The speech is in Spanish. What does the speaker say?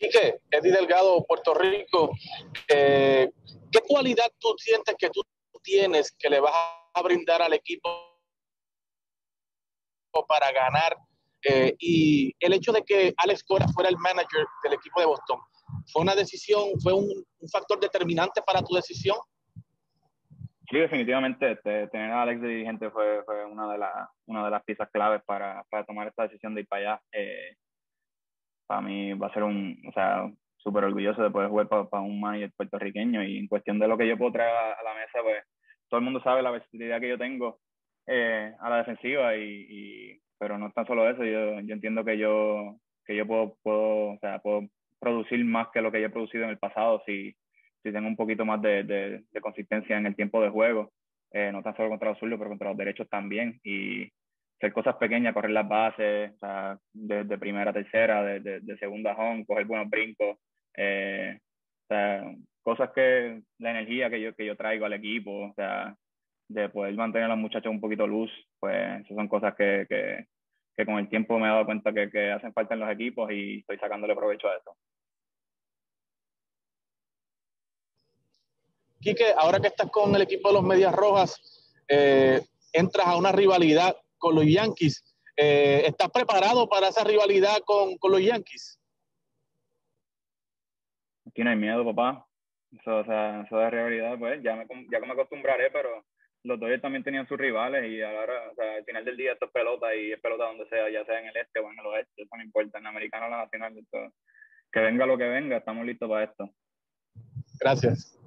Quique, Eddie Delgado, Puerto Rico, eh, ¿qué cualidad tú sientes que tú tienes que le vas a brindar al equipo para ganar? Eh, y el hecho de que Alex Cora fuera el manager del equipo de Boston, ¿fue una decisión, fue un, factor determinante para tu decisión? Sí, definitivamente este, tener a Alex dirigente fue, una, de las piezas claves para, para tomar esta decisión de ir para allá. Eh, para mí va a ser un, o sea, súper orgulloso de poder jugar para, un manager puertorriqueño. Y en cuestión de lo que yo puedo traer a, la mesa, pues todo el mundo sabe la versatilidad que yo tengo eh, a la defensiva y, pero no es tan solo eso, yo, yo entiendo que yo, que yo puedo, puedo, o sea, puedo producir más que lo que yo he producido en el pasado si, si tengo un poquito más de, de, consistencia en el tiempo de juego, eh, no tan solo contra los zurdos, pero contra los derechos también. Y hacer cosas pequeñas, correr las bases, o sea, de, primera a tercera, de, segunda a home, coger buenos brincos, eh, o sea, cosas que la energía que yo, que yo traigo al equipo, o sea, de poder mantener a los muchachos un poquito luz, pues esas son cosas que, que, que con el tiempo me he dado cuenta que, que, hacen falta en los equipos y estoy sacándole provecho a eso. Quique, ahora que estás con el equipo de los Medias Rojas, eh, entras a una rivalidad con los Yankees. Eh, ¿Estás preparado para esa rivalidad con, con, los Yankees? Aquí no hay miedo, papá. Eso, o sea, eso de rivalidad, pues ya me, ya me acostumbraré, pero los Dodgers también tenían sus rivales y ahora, o sea, al final del día esto es pelota y es pelota donde sea, ya sea en el este o en el oeste, eso no importa, en americano o en la nacional, que venga lo que venga, estamos listos para esto. Gracias.